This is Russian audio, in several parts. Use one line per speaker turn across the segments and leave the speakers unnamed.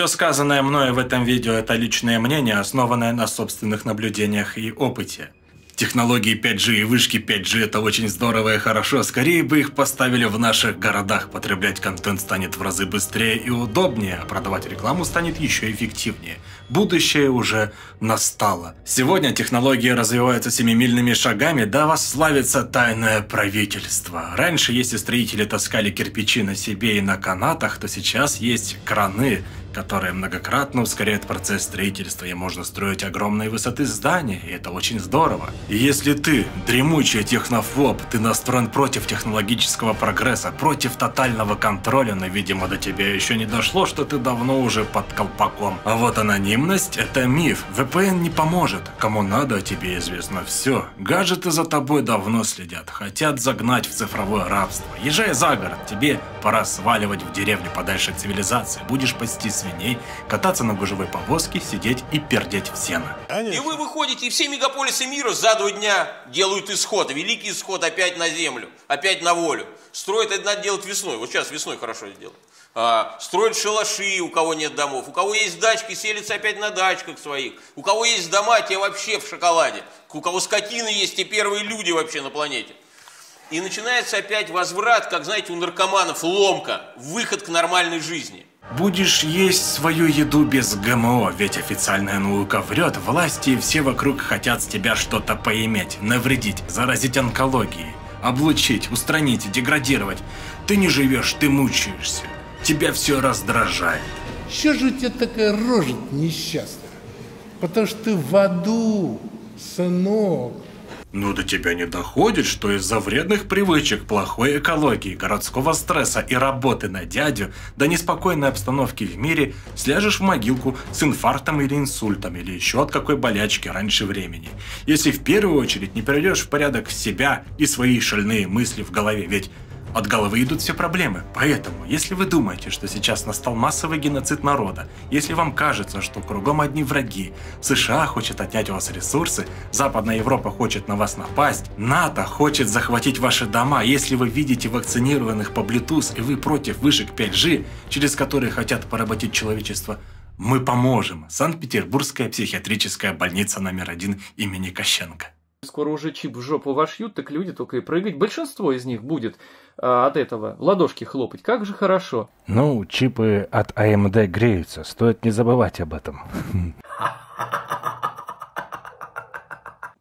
Все сказанное мною в этом видео – это личное мнение, основанное на собственных наблюдениях и опыте. Технологии 5G и вышки 5G – это очень здорово и хорошо. Скорее бы их поставили в наших городах. Потреблять контент станет в разы быстрее и удобнее, а продавать рекламу станет еще эффективнее. Будущее уже настало. Сегодня технологии развиваются семимильными шагами, да восславится тайное правительство. Раньше, если строители таскали кирпичи на себе и на канатах, то сейчас есть краны – которая многократно ускоряет процесс строительства, и можно строить огромные высоты здания, и это очень здорово. И если ты, дремучий технофоб, ты настроен против технологического прогресса, против тотального контроля, но, видимо, до тебя еще не дошло, что ты давно уже под колпаком. А вот анонимность – это миф. VPN не поможет. Кому надо, тебе известно все. Гаджеты за тобой давно следят, хотят загнать в цифровое рабство. Езжай за город, тебе пора сваливать в деревню подальше от цивилизации. Будешь пасти свиней, кататься на гужевой повозке, сидеть и пердеть в сено.
И вы выходите, и все мегаполисы мира за два дня делают исход, великий исход опять на землю, опять на волю. Строят это надо делать весной, вот сейчас весной хорошо сделать. А, строят шалаши, у кого нет домов, у кого есть дачки, селятся опять на дачках своих, у кого есть дома, те вообще в шоколаде, у кого скотины есть, те первые люди вообще на планете. И начинается опять возврат, как, знаете, у наркоманов ломка, выход к нормальной жизни.
Будешь есть свою еду без ГМО, ведь официальная наука врет, власти и все вокруг хотят с тебя что-то поиметь, навредить, заразить онкологией, облучить, устранить, деградировать. Ты не живешь, ты мучаешься. Тебя все раздражает.
Что же у тебя такая рожа несчастная? Потому что ты в аду, сынок.
Ну до тебя не доходит, что из-за вредных привычек, плохой экологии, городского стресса и работы на дядю, до неспокойной обстановки в мире, сляжешь в могилку с инфарктом или инсультом, или еще от какой болячки раньше времени. Если в первую очередь не приведешь в порядок себя и свои шальные мысли в голове, ведь от головы идут все проблемы. Поэтому, если вы думаете, что сейчас настал массовый геноцид народа, если вам кажется, что кругом одни враги, США хочет отнять у вас ресурсы, Западная Европа хочет на вас напасть, НАТО хочет захватить ваши дома, если вы видите вакцинированных по Bluetooth и вы против вышек 5G, через которые хотят поработить человечество, мы поможем. Санкт-Петербургская психиатрическая больница номер один имени Кощенко.
Скоро уже чип в жопу вошьют, так люди только и прыгать. Большинство из них будет а, от этого ладошки хлопать. Как же хорошо.
Ну, чипы от AMD греются. Стоит не забывать об этом.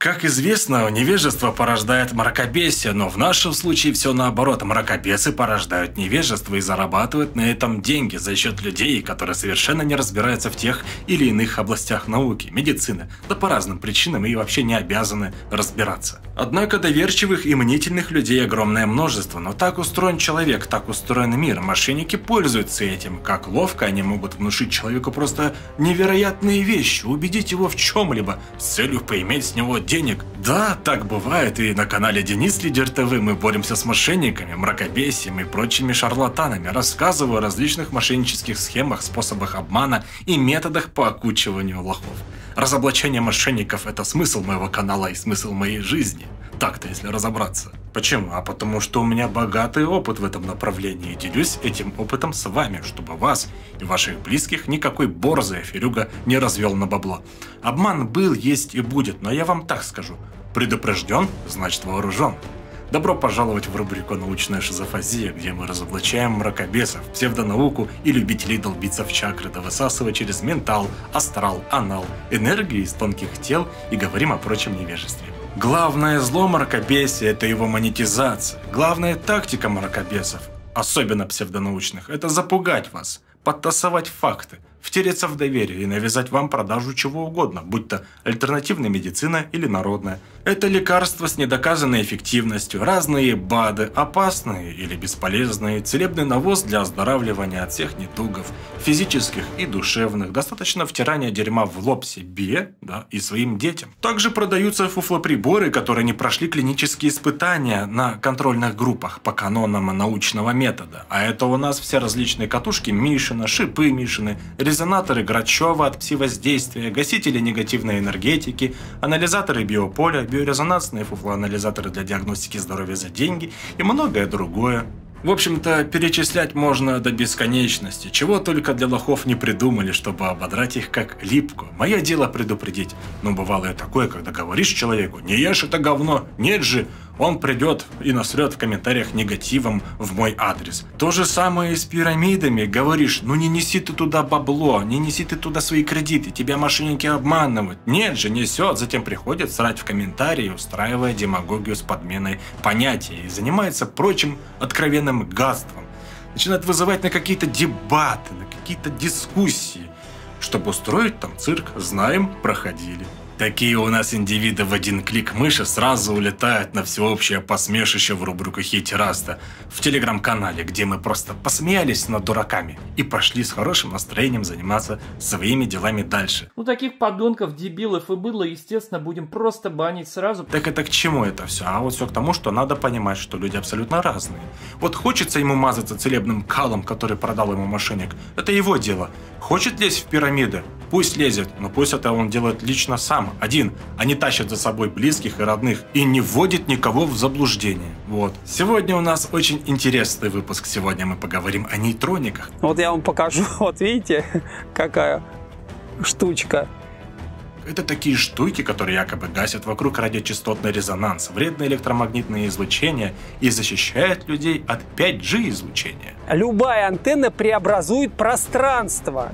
Как известно, невежество порождает мракобесие, но в нашем случае все наоборот. Мракобесы порождают невежество и зарабатывают на этом деньги за счет людей, которые совершенно не разбираются в тех или иных областях науки, медицины, да по разным причинам и вообще не обязаны разбираться. Однако доверчивых и мнительных людей огромное множество, но так устроен человек, так устроен мир. Мошенники пользуются этим. Как ловко они могут внушить человеку просто невероятные вещи, убедить его в чем-либо с целью поиметь с него денег. Да, так бывает, и на канале Денис Лидер ТВ мы боремся с мошенниками, мракобесием и прочими шарлатанами, рассказываю о различных мошеннических схемах, способах обмана и методах по окучиванию лохов. Разоблачение мошенников – это смысл моего канала и смысл моей жизни. Так-то, если разобраться. Почему? А потому что у меня богатый опыт в этом направлении и делюсь этим опытом с вами, чтобы вас и ваших близких никакой борзый аферюга не развел на бабло. Обман был, есть и будет, но я вам так скажу. Предупрежден, значит вооружен. Добро пожаловать в рубрику «Научная шизофазия», где мы разоблачаем мракобесов, псевдонауку и любителей долбиться в чакры, да высасывая через ментал, астрал, анал, энергию из тонких тел и говорим о прочем невежестве. Главное зло мракобесия – это его монетизация. Главная тактика мракобесов, особенно псевдонаучных, это запугать вас, подтасовать факты, втереться в доверие и навязать вам продажу чего угодно, будь то альтернативная медицина или народная. Это лекарства с недоказанной эффективностью, разные БАДы, опасные или бесполезные, целебный навоз для оздоравливания от всех недугов, физических и душевных, достаточно втирания дерьма в лоб себе да, и своим детям. Также продаются фуфлоприборы, которые не прошли клинические испытания на контрольных группах по канонам научного метода. А это у нас все различные катушки Мишина, шипы Мишины, резонаторы Грачева от пси-воздействия, гасители негативной энергетики, анализаторы биополя, биорезонансные фуфлоанализаторы для диагностики здоровья за деньги и многое другое. В общем-то, перечислять можно до бесконечности. Чего только для лохов не придумали, чтобы ободрать их как липку. Мое дело предупредить. Но бывало и такое, когда говоришь человеку, не ешь это говно, нет же, он придет и насрет в комментариях негативом в мой адрес. То же самое и с пирамидами. Говоришь, ну не неси ты туда бабло, не неси ты туда свои кредиты, тебя мошенники обманывают. Нет же, несет, затем приходит срать в комментарии, устраивая демагогию с подменой понятий и занимается прочим откровенным гадством. Начинает вызывать на какие-то дебаты, на какие-то дискуссии. Чтобы устроить там цирк, знаем, проходили. Такие у нас индивиды в один клик мыши сразу улетают на всеобщее посмешище в рубрику Хейтераста в телеграм-канале, где мы просто посмеялись над дураками и пошли с хорошим настроением заниматься своими делами дальше.
Ну, таких подонков, дебилов и быдло, естественно, будем просто банить сразу.
Так это к чему это все? А вот все к тому, что надо понимать, что люди абсолютно разные. Вот хочется ему мазаться целебным калом, который продал ему мошенник, это его дело. Хочет лезть в пирамиды? Пусть лезет, но пусть это он делает лично сам, один, а не тащит за собой близких и родных и не вводит никого в заблуждение. Вот. Сегодня у нас очень интересный выпуск. Сегодня мы поговорим о нейтрониках.
Вот я вам покажу, вот видите, какая штучка.
Это такие штуки, которые якобы гасят вокруг радиочастотный резонанс, вредное электромагнитное излучение и защищают людей от 5G излучения.
Любая антенна преобразует пространство.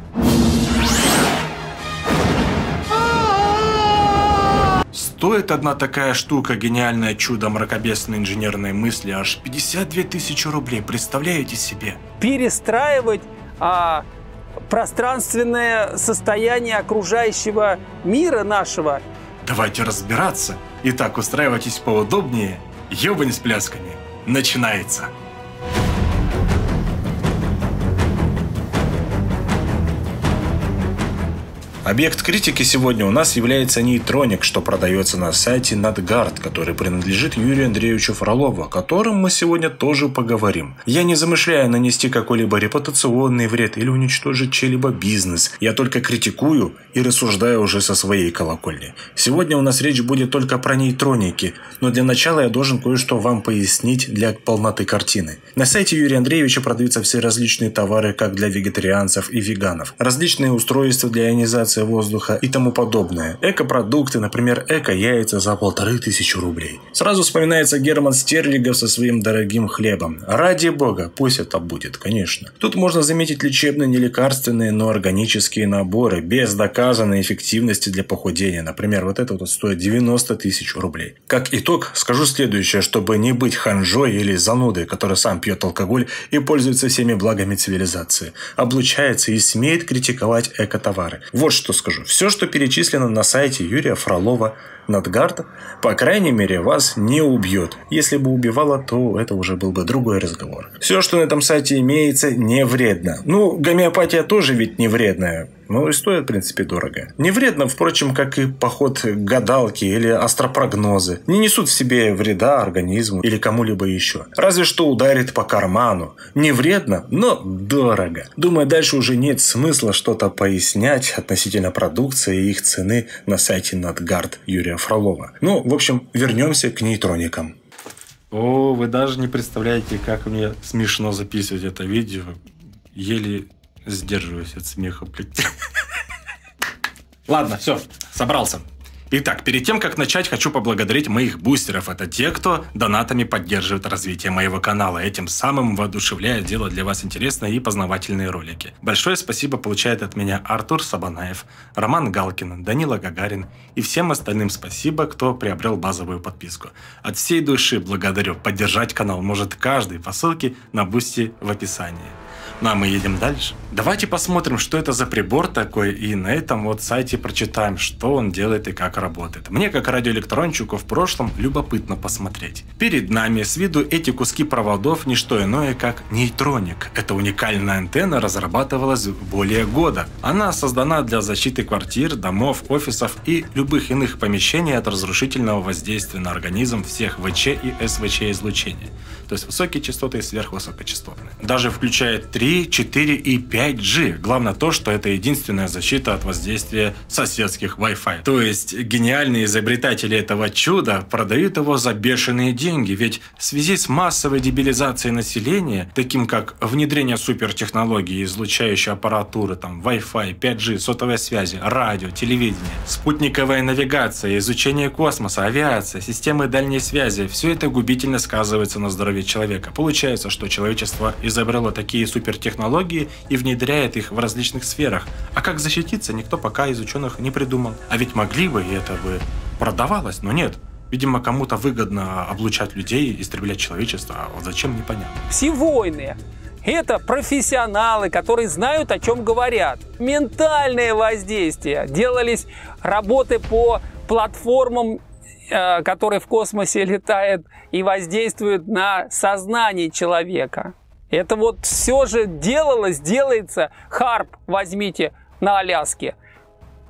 Стоит одна такая штука, гениальное чудо мракобесной инженерной мысли, аж 52 тысячи рублей, представляете себе?
Перестраивать а, пространственное состояние окружающего мира нашего.
Давайте разбираться. Итак, устраивайтесь поудобнее. Ёбань с плясками. Начинается. Объект критики сегодня у нас является нейтроник, что продается на сайте NatGuard, который принадлежит Юрию Андреевичу Фролову, о котором мы сегодня тоже поговорим. Я не замышляю нанести какой-либо репутационный вред или уничтожить чей-либо бизнес. Я только критикую и рассуждаю уже со своей колокольни. Сегодня у нас речь будет только про нейтроники, но для начала я должен кое-что вам пояснить для полноты картины. На сайте Юрия Андреевича продаются все различные товары как для вегетарианцев и веганов. Различные устройства для ионизации воздуха и тому подобное. Эко-продукты, например, эко-яйца за полторы тысячи рублей. Сразу вспоминается Герман Стерлигов со своим дорогим хлебом. Ради бога, пусть это будет, конечно. Тут можно заметить лечебные, не лекарственные, но органические наборы без доказанной эффективности для похудения. Например, вот это вот стоит 90 тысяч рублей. Как итог, скажу следующее, чтобы не быть ханжой или занудой, который сам пьет алкоголь и пользуется всеми благами цивилизации, облучается и смеет критиковать эко-товары. Вот что скажу. Все, что перечислено на сайте Юрия Фролова Надгард, по крайней мере, вас не убьет. Если бы убивало, то это уже был бы другой разговор. Все, что на этом сайте имеется, не вредно. Ну, гомеопатия тоже ведь не вредная. Ну и стоит, в принципе, дорого. Не вредно, впрочем, как и поход к гадалке или астропрогнозы. Не несут в себе вреда организму или кому-либо еще. Разве что ударит по карману. Не вредно, но дорого. Думаю, дальше уже нет смысла что-то пояснять относительно продукции и их цены на сайте Надгард Юрия Фролова. Ну, в общем, вернемся к нейтроникам. О, вы даже не представляете, как мне смешно записывать это видео. Еле сдерживаюсь от смеха, блядь. Ладно, все, собрался. Итак, перед тем, как начать, хочу поблагодарить моих бустеров. Это те, кто донатами поддерживает развитие моего канала. Этим самым воодушевляя делать для вас интересные и познавательные ролики. Большое спасибо получает от меня Артур Сабанаев, Роман Галкин, Данила Гагарин и всем остальным спасибо, кто приобрел базовую подписку. От всей души благодарю. Поддержать канал может каждый по ссылке на бусти в описании. Ну а мы едем дальше. Давайте посмотрим, что это за прибор такой, и на этом вот сайте прочитаем, что он делает и как работает. Мне, как радиоэлектрончику в прошлом, любопытно посмотреть. Перед нами с виду эти куски проводов не что иное, как нейтроник. Эта уникальная антенна разрабатывалась более года. Она создана для защиты квартир, домов, офисов и любых иных помещений от разрушительного воздействия на организм всех ВЧ и СВЧ излучения. То есть высокие частоты и сверхвысокочастотные. Даже включает 3, 4 и 5G. Главное то, что это единственная защита от воздействия соседских Wi-Fi. То есть гениальные изобретатели этого чуда продают его за бешеные деньги. Ведь в связи с массовой дебилизацией населения, таким как внедрение супертехнологий, излучающей аппаратуры, там Wi-Fi, 5G, сотовой связи, радио, телевидение, спутниковая навигация, изучение космоса, авиация, системы дальней связи, все это губительно сказывается на здоровье человека. Получается, что человечество изобрело такие супертехнологии и внедряет их в различных сферах. А как защититься, никто пока из ученых не придумал. А ведь могли бы, и это бы продавалось, но нет. Видимо, кому-то выгодно облучать людей, истреблять человечество, а вот зачем, непонятно.
Все войны это профессионалы, которые знают, о чем говорят. Ментальное воздействие. Делались работы по платформам, э, которые в космосе летают и воздействуют на сознание человека. Это вот все же делалось, делается. Харп возьмите на Аляске.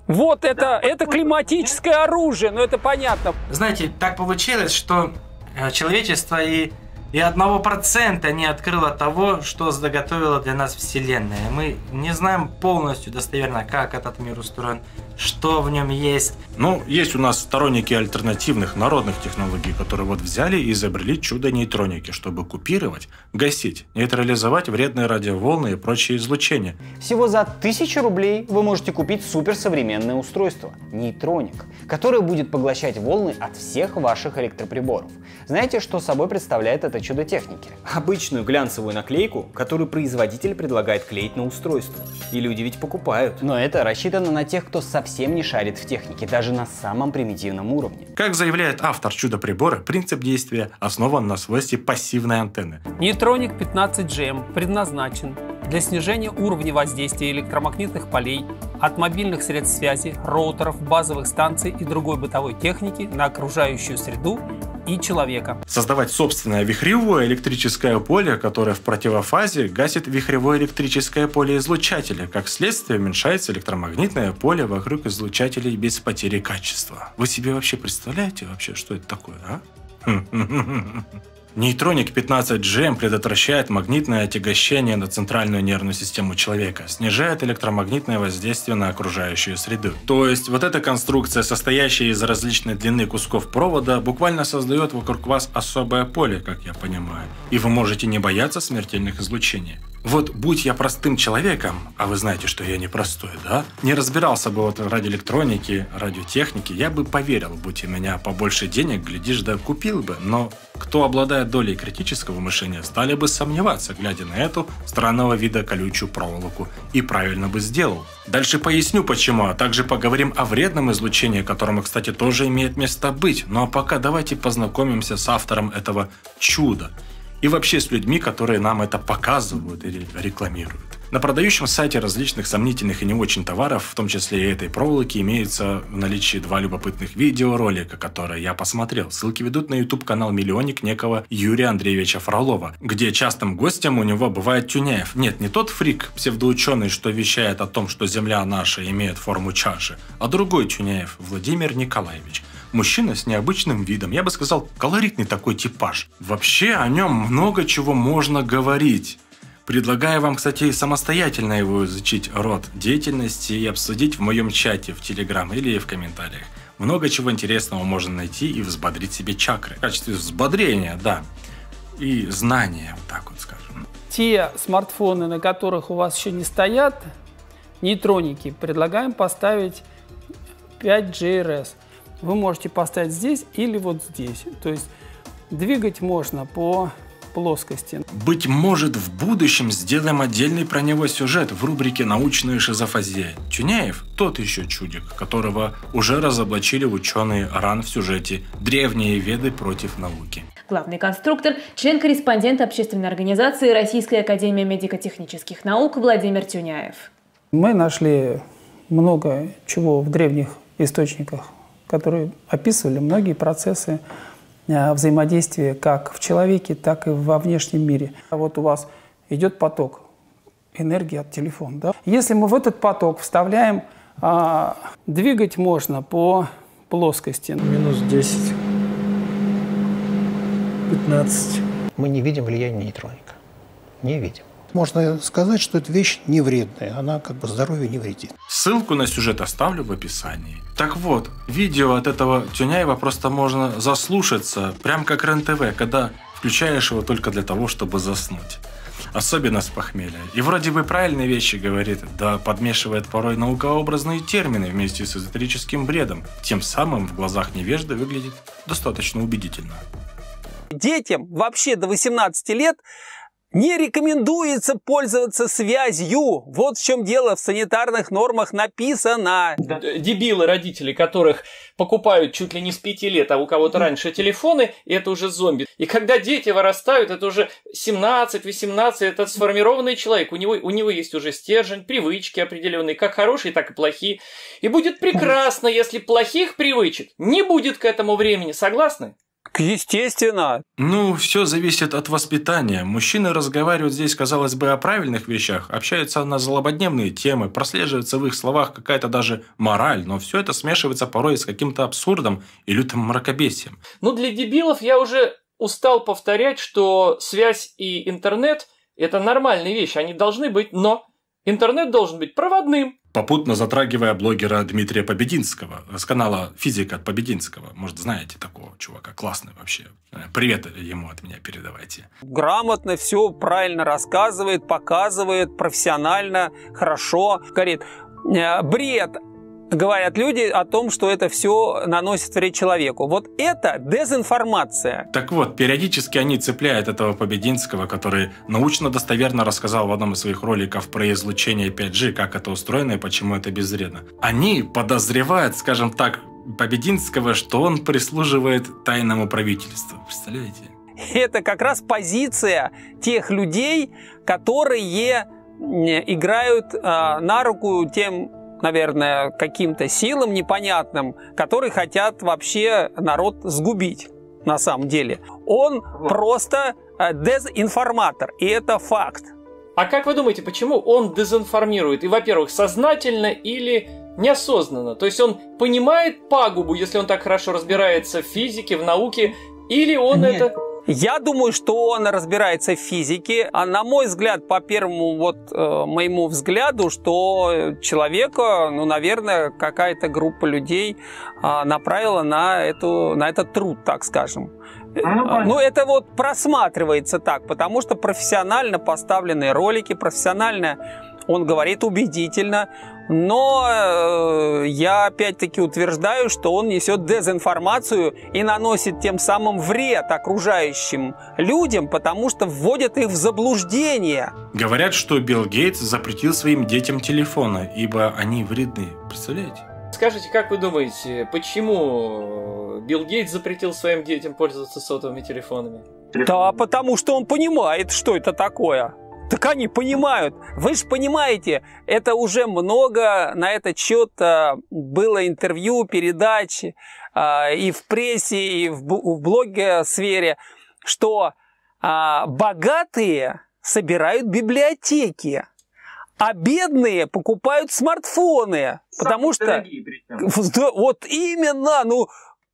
Вот это, это климатическое оружие, но это понятно.
Знаете, так получилось, что э, человечество и и одного процента не открыло того, что заготовила для нас Вселенная. Мы не знаем полностью достоверно, как этот мир устроен, что в нем есть.
Ну, есть у нас сторонники альтернативных народных технологий, которые вот взяли и изобрели чудо-нейтроники, чтобы купировать, гасить, нейтрализовать вредные радиоволны и прочие излучения.
Всего за 1000 рублей вы можете купить суперсовременное устройство – нейтроник, которое будет поглощать волны от всех ваших электроприборов. Знаете, что собой представляет это чудо техники? Обычную глянцевую наклейку, которую производитель предлагает клеить на устройство. И люди ведь покупают. Но это рассчитано на тех, кто совсем не шарит в технике, даже на самом примитивном уровне.
Как заявляет автор чудо-прибора, принцип действия основан на свойстве пассивной антенны.
Нейтроник 15GM предназначен для снижения уровня воздействия электромагнитных полей от мобильных средств связи, роутеров, базовых станций и другой бытовой техники на окружающую среду и человека.
Создавать собственное вихревое электрическое поле, которое в противофазе гасит вихревое электрическое поле излучателя. Как следствие уменьшается электромагнитное поле вокруг излучателей без потери качества. Вы себе вообще представляете вообще, что это такое, а? Нейтроник 15GM предотвращает магнитное отягощение на центральную нервную систему человека, снижает электромагнитное воздействие на окружающую среду. То есть вот эта конструкция, состоящая из различной длины кусков провода, буквально создает вокруг вас особое поле, как я понимаю, и вы можете не бояться смертельных излучений. Вот будь я простым человеком, а вы знаете, что я не простой, да? Не разбирался бы вот в радиоэлектронике, радиотехнике, я бы поверил, будь у меня побольше денег, глядишь, да купил бы. Но кто обладает долей критического мышления, стали бы сомневаться, глядя на эту странного вида колючую проволоку. И правильно бы сделал. Дальше поясню почему, а также поговорим о вредном излучении, которому, кстати, тоже имеет место быть. Ну а пока давайте познакомимся с автором этого чуда и вообще с людьми, которые нам это показывают или рекламируют. На продающем сайте различных сомнительных и не очень товаров, в том числе и этой проволоки, имеются в наличии два любопытных видеоролика, которые я посмотрел. Ссылки ведут на YouTube канал Миллионник некого Юрия Андреевича Фролова, где частым гостем у него бывает Тюняев. Нет, не тот фрик, псевдоученый, что вещает о том, что Земля наша имеет форму чаши, а другой Тюняев, Владимир Николаевич – Мужчина с необычным видом, я бы сказал, колоритный такой типаж. Вообще о нем много чего можно говорить. Предлагаю вам, кстати, самостоятельно его изучить род деятельности и обсудить в моем чате в Телеграм или в комментариях. Много чего интересного можно найти и взбодрить себе чакры. В качестве взбодрения, да. И знания, вот так вот скажем.
Те смартфоны, на которых у вас еще не стоят нейтроники, предлагаем поставить 5GRS вы можете поставить здесь или вот здесь. То есть двигать можно по плоскости.
Быть может, в будущем сделаем отдельный про него сюжет в рубрике «Научная шизофазия». Тюняев – тот еще чудик, которого уже разоблачили ученые ран в сюжете «Древние веды против науки».
Главный конструктор, член-корреспондент общественной организации Российская академия медико-технических наук Владимир Тюняев.
Мы нашли много чего в древних источниках которые описывали многие процессы э, взаимодействия как в человеке, так и во внешнем мире. А вот у вас идет поток энергии от телефона. Да? Если мы в этот поток вставляем, а, двигать можно по плоскости.
Минус 10, 15. мы не видим влияния нейтроника. Не видим.
Можно сказать, что эта вещь не вредная, она как бы здоровью не вредит.
Ссылку на сюжет оставлю в описании. Так вот, видео от этого Тюняева просто можно заслушаться, прям как РЕН-ТВ, когда включаешь его только для того, чтобы заснуть. Особенно с похмелья. И вроде бы правильные вещи говорит, да подмешивает порой наукообразные термины вместе с эзотерическим бредом. Тем самым в глазах невежды выглядит достаточно убедительно.
Детям вообще до 18 лет не рекомендуется пользоваться связью. Вот в чем дело в санитарных нормах написано.
Дебилы родители, которых покупают чуть ли не с 5 лет, а у кого-то раньше телефоны, и это уже зомби. И когда дети вырастают, это уже 17-18, это сформированный человек. У него, у него есть уже стержень, привычки определенные, как хорошие, так и плохие. И будет прекрасно, если плохих привычек не будет к этому времени. Согласны?
Естественно.
Ну, все зависит от воспитания. Мужчины разговаривают здесь, казалось бы, о правильных вещах, общаются на злободневные темы, прослеживается в их словах какая-то даже мораль, но все это смешивается порой с каким-то абсурдом и лютым мракобесием.
Ну, для дебилов я уже устал повторять, что связь и интернет – это нормальные вещи, они должны быть, но интернет должен быть проводным,
попутно затрагивая блогера Дмитрия Побединского с канала «Физика от Побединского». Может, знаете такого чувака? Классный вообще. Привет ему от меня передавайте.
Грамотно все правильно рассказывает, показывает, профессионально, хорошо. Говорит, «Э, бред, говорят люди о том, что это все наносит вред человеку. Вот это дезинформация.
Так вот, периодически они цепляют этого Побединского, который научно достоверно рассказал в одном из своих роликов про излучение 5G, как это устроено и почему это безвредно. Они подозревают, скажем так, Побединского, что он прислуживает тайному правительству. Представляете?
Это как раз позиция тех людей, которые играют э, на руку тем наверное, каким-то силам непонятным, которые хотят вообще народ сгубить на самом деле. Он вот. просто э, дезинформатор, и это факт.
А как вы думаете, почему он дезинформирует? И, во-первых, сознательно или неосознанно? То есть он понимает пагубу, если он так хорошо разбирается в физике, в науке, или он Нет. это
я думаю, что он разбирается в физике, а на мой взгляд, по первому вот э, моему взгляду, что человека, ну, наверное, какая-то группа людей э, направила на, эту, на этот труд, так скажем. Ну, ну, это вот просматривается так, потому что профессионально поставленные ролики, профессионально он говорит убедительно, но э, я опять-таки утверждаю, что он несет дезинформацию и наносит тем самым вред окружающим людям, потому что вводит их в заблуждение.
Говорят, что Билл Гейтс запретил своим детям телефоны, ибо они вредны. Представляете?
Скажите, как вы думаете, почему Билл Гейтс запретил своим детям пользоваться сотовыми телефонами?
Да, потому что он понимает, что это такое. Так они понимают. Вы же понимаете, это уже много на этот счет а, было интервью, передачи а, и в прессе, и в блоге сфере, что а, богатые собирают библиотеки, а бедные покупают смартфоны. Самые потому что... Вот именно, ну,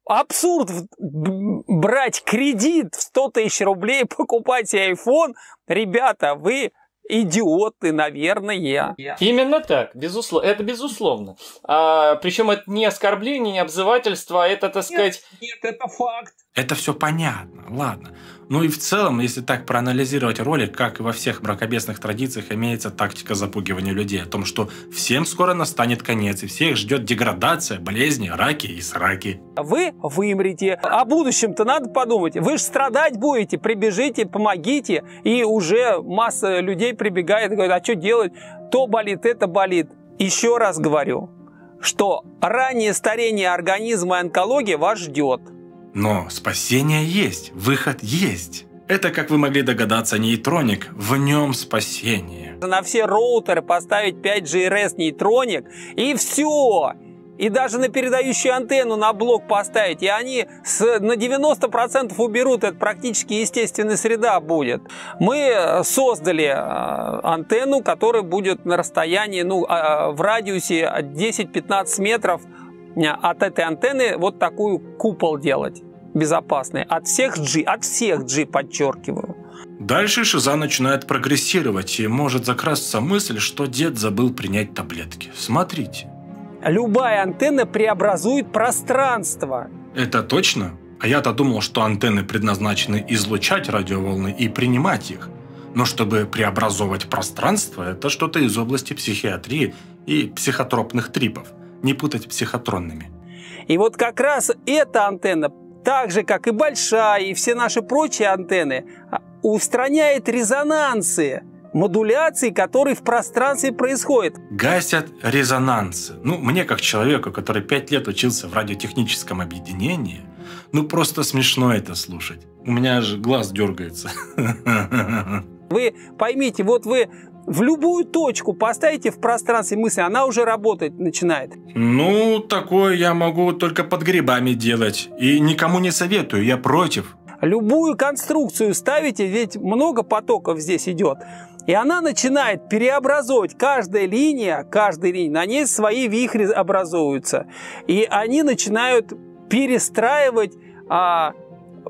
абсурд брать кредит в 100 тысяч рублей, покупать себе iPhone. Ребята, вы идиоты, наверное.
Именно так, безусловно, это безусловно. А, причем это не оскорбление, не обзывательство, а это, так сказать...
Нет, нет, это факт.
Это все понятно, ладно. Ну и в целом, если так проанализировать ролик, как и во всех мракобесных традициях имеется тактика запугивания людей о том, что всем скоро настанет конец, и всех ждет деградация, болезни, раки и сраки.
Вы вымрете. О будущем-то надо подумать. Вы же страдать будете, прибежите, помогите, и уже масса людей прибегает и говорит, а что делать? То болит, это болит. Еще раз говорю, что раннее старение организма и онкология вас ждет.
Но спасение есть, выход есть. Это, как вы могли догадаться, нейтроник, в нем спасение.
На все роутеры поставить 5G RS нейтроник и все. И даже на передающую антенну на блок поставить, и они с, на 90% уберут, это практически естественная среда будет. Мы создали э, антенну, которая будет на расстоянии, ну, а, в радиусе 10-15 метров от этой антенны вот такую купол делать безопасный. От всех G, от всех G, подчеркиваю.
Дальше шиза начинает прогрессировать, и может закрасться мысль, что дед забыл принять таблетки. Смотрите.
Любая антенна преобразует пространство.
Это точно? А я-то думал, что антенны предназначены излучать радиоволны и принимать их. Но чтобы преобразовывать пространство, это что-то из области психиатрии и психотропных трипов. Не путать психотронными.
И вот как раз эта антенна, так же как и большая, и все наши прочие антенны, а, устраняет резонансы, модуляции, которые в пространстве происходят.
Гасят резонансы. Ну, мне как человеку, который пять лет учился в радиотехническом объединении, ну просто смешно это слушать. У меня же глаз дергается.
Вы поймите, вот вы в любую точку поставите в пространстве мысли, она уже работать начинает.
Ну, такое я могу только под грибами делать. И никому не советую, я против.
Любую конструкцию ставите, ведь много потоков здесь идет. И она начинает преобразовывать. Каждая линия, каждая линия, на ней свои вихри образовываются. И они начинают перестраивать а,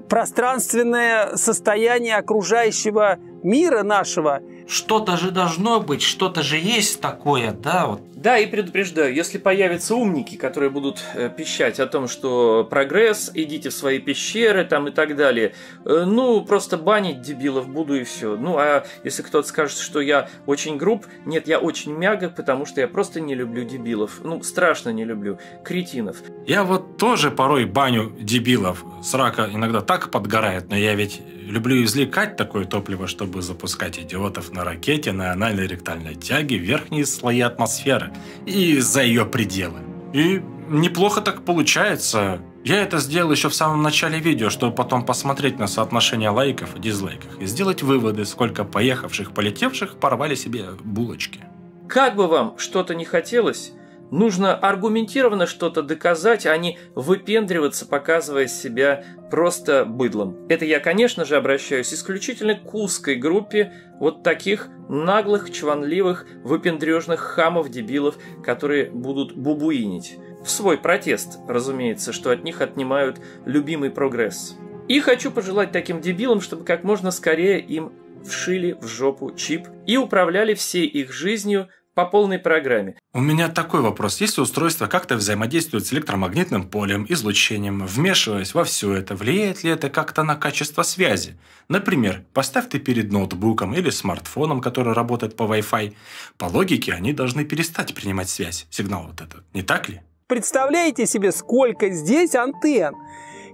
пространственное состояние окружающего мира нашего.
Что-то же должно быть, что-то же есть такое, да, вот
да, и предупреждаю, если появятся умники, которые будут э, пищать о том, что прогресс, идите в свои пещеры там и так далее, э, ну, просто банить дебилов буду и все. Ну, а если кто-то скажет, что я очень груб, нет, я очень мягок, потому что я просто не люблю дебилов. Ну, страшно не люблю. Кретинов.
Я вот тоже порой баню дебилов. Срака иногда так подгорает, но я ведь люблю извлекать такое топливо, чтобы запускать идиотов на ракете на анальной ректальной тяге верхние слои атмосферы и за ее пределы. И неплохо так получается. Я это сделал еще в самом начале видео, чтобы потом посмотреть на соотношение лайков и дизлайков и сделать выводы, сколько поехавших, полетевших порвали себе булочки.
Как бы вам что-то не хотелось, Нужно аргументированно что-то доказать, а не выпендриваться, показывая себя просто быдлом. Это я, конечно же, обращаюсь исключительно к узкой группе вот таких наглых, чванливых, выпендрежных хамов-дебилов, которые будут бубуинить. В свой протест, разумеется, что от них отнимают любимый прогресс. И хочу пожелать таким дебилам, чтобы как можно скорее им вшили в жопу чип и управляли всей их жизнью по полной программе.
У меня такой вопрос. Если устройство как-то взаимодействует с электромагнитным полем, излучением, вмешиваясь во все это, влияет ли это как-то на качество связи? Например, поставь ты перед ноутбуком или смартфоном, который работает по Wi-Fi. По логике, они должны перестать принимать связь, сигнал вот этот. Не так ли?
Представляете себе, сколько здесь антенн?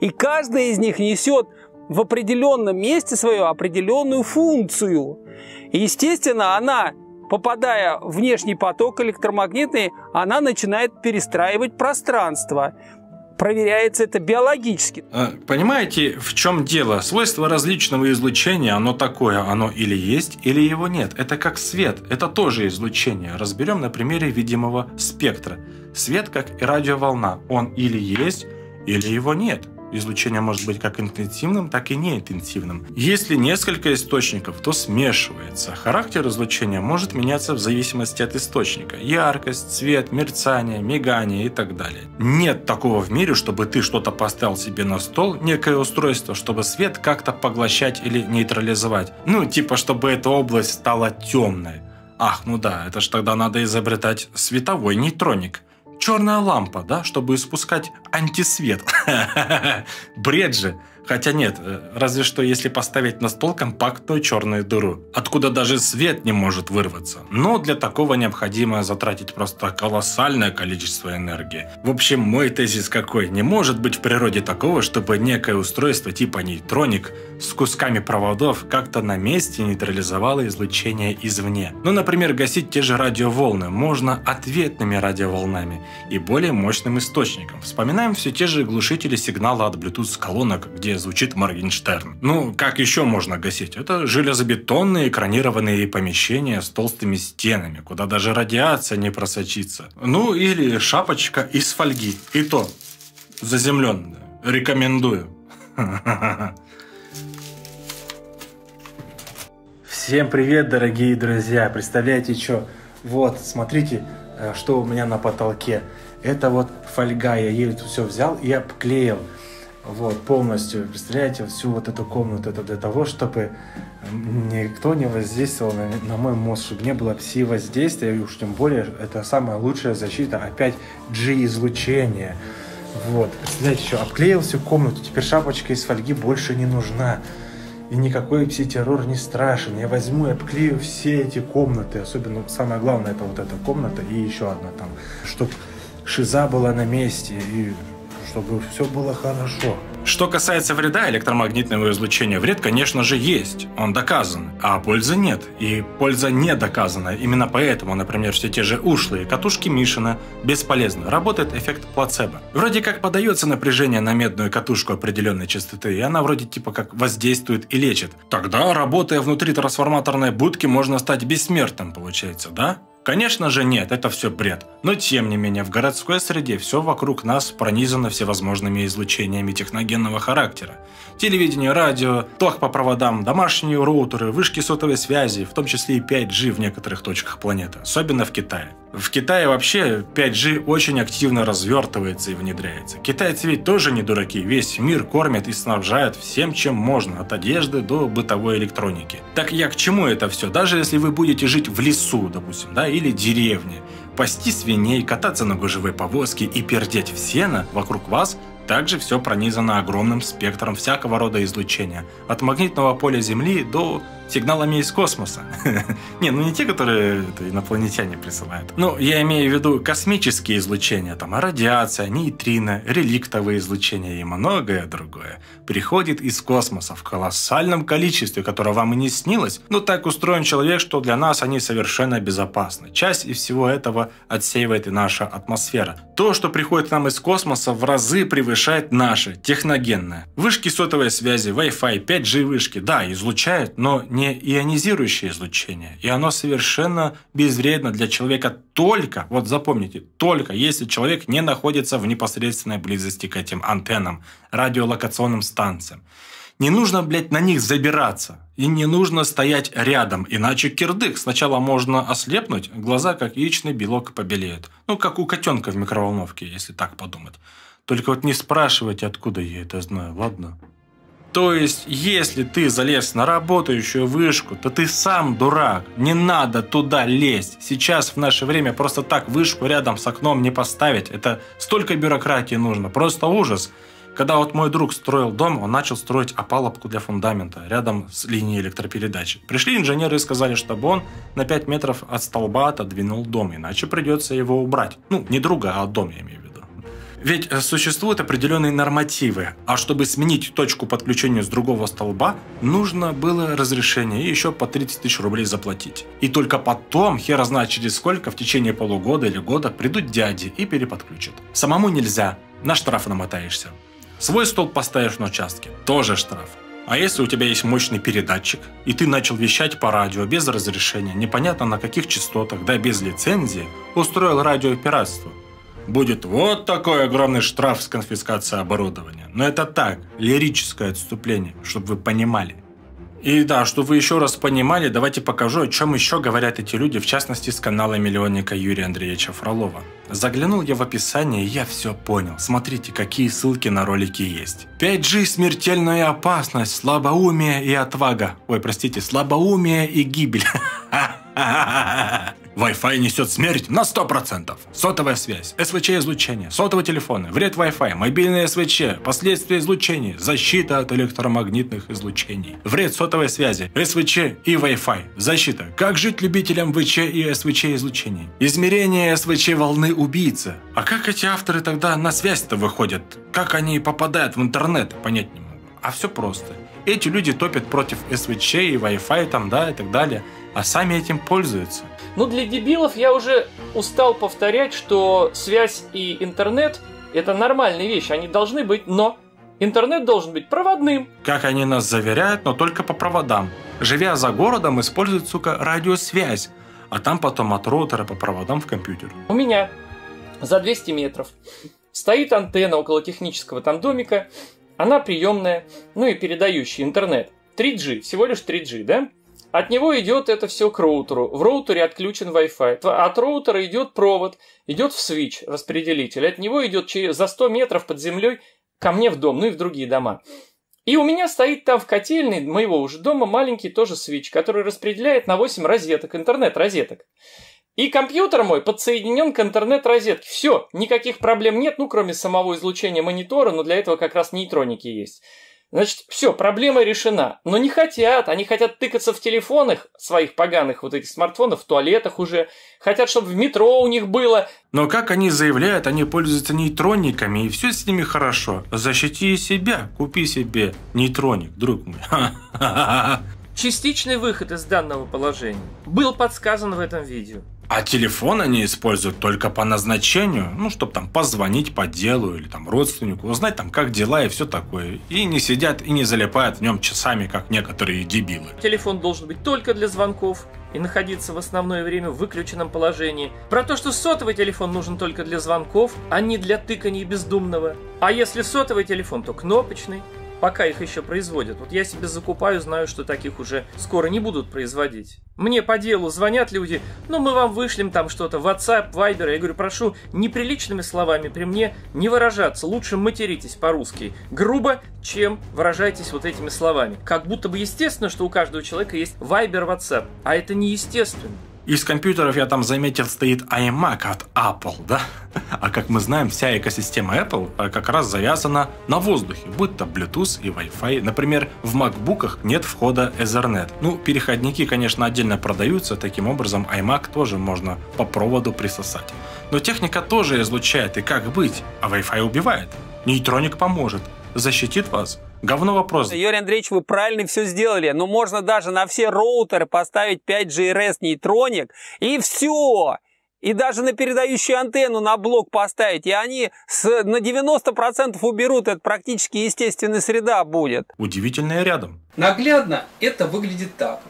И каждая из них несет в определенном месте свою определенную функцию. Естественно, она попадая в внешний поток электромагнитный, она начинает перестраивать пространство. Проверяется это биологически.
А, понимаете, в чем дело? Свойство различного излучения, оно такое, оно или есть, или его нет. Это как свет, это тоже излучение. Разберем на примере видимого спектра. Свет, как и радиоволна, он или есть, или его нет. Излучение может быть как интенсивным, так и неинтенсивным. Если несколько источников, то смешивается. Характер излучения может меняться в зависимости от источника. Яркость, цвет, мерцание, мигание и так далее. Нет такого в мире, чтобы ты что-то поставил себе на стол, некое устройство, чтобы свет как-то поглощать или нейтрализовать. Ну, типа, чтобы эта область стала темной. Ах, ну да, это ж тогда надо изобретать световой нейтроник черная лампа, да, чтобы испускать антисвет. Бред же. Хотя нет, э, разве что если поставить на стол компактную черную дыру, откуда даже свет не может вырваться. Но для такого необходимо затратить просто колоссальное количество энергии. В общем, мой тезис какой? Не может быть в природе такого, чтобы некое устройство типа нейтроник с кусками проводов как-то на месте нейтрализовало излучение извне. Ну, например, гасить те же радиоволны можно ответными радиоволнами и более мощным источником. Вспоминаем все те же глушители сигнала от Bluetooth колонок, где звучит Моргенштерн. Ну, как еще можно гасить? Это железобетонные экранированные помещения с толстыми стенами, куда даже радиация не просочится. Ну, или шапочка из фольги. И то заземленная. Рекомендую.
Всем привет, дорогие друзья! Представляете, что? Вот, смотрите, э, что у меня на потолке. Это вот фольга, я тут все взял и обклеил. Вот, полностью. Представляете, всю вот эту комнату. Это для того, чтобы никто не воздействовал на, на мой мозг, чтобы не было пси-воздействия, и уж тем более это самая лучшая защита, опять G-излучение. Вот, представляете, еще обклеил всю комнату, теперь шапочка из фольги больше не нужна. И никакой пси-террор не страшен. Я возьму и обклею все эти комнаты. Особенно самое главное, это вот эта комната и еще одна там. Чтобы шиза была на месте и чтобы все было хорошо.
Что касается вреда электромагнитного излучения, вред, конечно же, есть, он доказан, а пользы нет, и польза не доказана. Именно поэтому, например, все те же ушлые катушки Мишина бесполезны, работает эффект плацебо. Вроде как подается напряжение на медную катушку определенной частоты, и она вроде типа как воздействует и лечит. Тогда, работая внутри трансформаторной будки, можно стать бессмертным, получается, да? Конечно же нет, это все бред. Но тем не менее, в городской среде все вокруг нас пронизано всевозможными излучениями техногенного характера. Телевидение, радио, ток по проводам, домашние роутеры, вышки сотовой связи, в том числе и 5G в некоторых точках планеты, особенно в Китае. В Китае вообще 5G очень активно развертывается и внедряется. Китайцы ведь тоже не дураки, весь мир кормят и снабжают всем, чем можно, от одежды до бытовой электроники. Так я к чему это все? Даже если вы будете жить в лесу, допустим, да, или деревне, пасти свиней, кататься на гужевой повозке и пердеть в сено вокруг вас, также все пронизано огромным спектром всякого рода излучения, от магнитного поля Земли до сигналами из космоса. Не, ну не те, которые инопланетяне присылают. Ну, я имею в виду космические излучения, там радиация, нейтрино, реликтовые излучения и многое другое. Приходит из космоса в колоссальном количестве, которое вам и не снилось. Но так устроен человек, что для нас они совершенно безопасны. Часть из всего этого отсеивает и наша атмосфера. То, что приходит нам из космоса, в разы превышает наше, техногенное. Вышки сотовой связи, Wi-Fi, 5G вышки, да, излучают, но не ионизирующее излучение. И оно совершенно безвредно для человека только, вот запомните, только если человек не находится в непосредственной близости к этим антеннам, радиолокационным станциям. Не нужно, блядь, на них забираться. И не нужно стоять рядом, иначе кирдык. Сначала можно ослепнуть, глаза как яичный белок побелеют. Ну, как у котенка в микроволновке, если так подумать. Только вот не спрашивайте, откуда я это знаю, ладно? То есть, если ты залез на работающую вышку, то ты сам дурак. Не надо туда лезть. Сейчас в наше время просто так вышку рядом с окном не поставить. Это столько бюрократии нужно. Просто ужас. Когда вот мой друг строил дом, он начал строить опалубку для фундамента рядом с линией электропередачи. Пришли инженеры и сказали, чтобы он на 5 метров от столба отодвинул дом, иначе придется его убрать. Ну, не друга, а дом я имею в виду. Ведь э, существуют определенные нормативы, а чтобы сменить точку подключения с другого столба, нужно было разрешение и еще по 30 тысяч рублей заплатить. И только потом, хер знает через сколько, в течение полугода или года придут дяди и переподключат. Самому нельзя, на штраф намотаешься. Свой столб поставишь на участке, тоже штраф. А если у тебя есть мощный передатчик, и ты начал вещать по радио без разрешения, непонятно на каких частотах, да без лицензии, устроил радиопиратство – будет вот такой огромный штраф с конфискацией оборудования. Но это так, лирическое отступление, чтобы вы понимали. И да, чтобы вы еще раз понимали, давайте покажу, о чем еще говорят эти люди, в частности с канала миллионника Юрия Андреевича Фролова. Заглянул я в описание, и я все понял. Смотрите, какие ссылки на ролики есть. 5G – смертельная опасность, слабоумие и отвага. Ой, простите, слабоумие и гибель. Wi-Fi несет смерть на 100%. Сотовая связь, СВЧ-излучение, сотовые телефоны, вред Wi-Fi, мобильные СВЧ, последствия излучений, защита от электромагнитных излучений, вред сотовой связи, СВЧ и Wi-Fi, защита. Как жить любителям ВЧ и СВЧ излучений? Измерение СВЧ волны убийцы. А как эти авторы тогда на связь-то выходят? Как они попадают в интернет? Понять не могу. А все просто. Эти люди топят против СВЧ и Wi-Fi там, да, и так далее, а сами этим пользуются.
Ну, для дебилов я уже устал повторять, что связь и интернет – это нормальные вещи, они должны быть, но интернет должен быть проводным.
Как они нас заверяют, но только по проводам. Живя за городом, используют, сука, радиосвязь, а там потом от роутера по проводам в компьютер.
У меня за 200 метров стоит антенна около технического там домика, она приемная, ну и передающая интернет. 3G, всего лишь 3G, да? От него идет это все к роутеру. В роутере отключен Wi-Fi. От роутера идет провод, идет в switch распределитель. От него идет через, за 100 метров под землей ко мне в дом, ну и в другие дома. И у меня стоит там в котельной моего уже дома маленький тоже свич, который распределяет на 8 розеток, интернет-розеток. И компьютер мой подсоединен к интернет-розетке. Все, никаких проблем нет, ну, кроме самого излучения монитора, но для этого как раз нейтроники есть. Значит, все, проблема решена. Но не хотят. Они хотят тыкаться в телефонах своих поганых вот этих смартфонов, в туалетах уже. Хотят, чтобы в метро у них было.
Но как они заявляют, они пользуются нейтрониками, и все с ними хорошо. Защити себя, купи себе нейтроник, друг мой.
Частичный выход из данного положения был подсказан в этом видео.
А телефон они используют только по назначению, ну, чтобы там позвонить по делу или там родственнику, узнать там, как дела и все такое. И не сидят и не залипают в нем часами, как некоторые дебилы.
Телефон должен быть только для звонков и находиться в основное время в выключенном положении. Про то, что сотовый телефон нужен только для звонков, а не для тыкания бездумного. А если сотовый телефон, то кнопочный пока их еще производят. Вот я себе закупаю, знаю, что таких уже скоро не будут производить. Мне по делу звонят люди, ну мы вам вышлем там что-то, WhatsApp, Viber. Я говорю, прошу неприличными словами при мне не выражаться, лучше материтесь по-русски. Грубо, чем выражайтесь вот этими словами. Как будто бы естественно, что у каждого человека есть Viber, WhatsApp, а это неестественно.
Из компьютеров я там заметил стоит iMac от Apple, да? А как мы знаем, вся экосистема Apple э, как раз завязана на воздухе, будь то Bluetooth и Wi-Fi. Например, в MacBookах нет входа Ethernet. Ну, переходники, конечно, отдельно продаются, таким образом iMac тоже можно по проводу присосать. Но техника тоже излучает, и как быть? А Wi-Fi убивает. Нейтроник поможет, защитит вас. Говно вопрос.
Юрий Андреевич, вы правильно все сделали. Но можно даже на все роутеры поставить 5GRS нейтроник, и все. И даже на передающую антенну на блок поставить, и они с, на 90% уберут, это практически естественная среда будет.
Удивительное рядом.
Наглядно это выглядит так.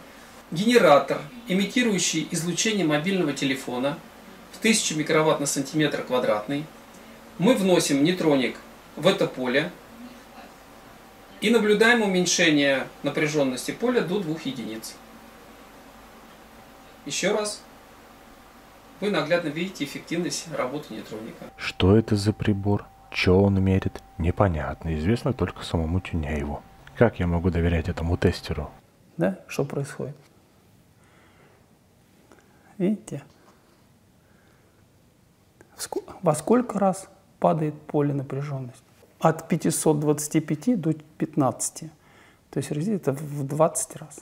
Генератор, имитирующий излучение мобильного телефона в 1000 микроватт на сантиметр квадратный. Мы вносим нейтроник в это поле, и наблюдаем уменьшение напряженности поля до 2 единиц. Еще раз. Вы наглядно видите эффективность работы нейтроника.
Что это за прибор? Что он мерит? Непонятно. Известно только самому Тюняеву. Как я могу доверять этому тестеру?
Да? Что происходит? Видите? Во сколько раз падает поле напряженности? От 525 до 15. То есть это в 20 раз.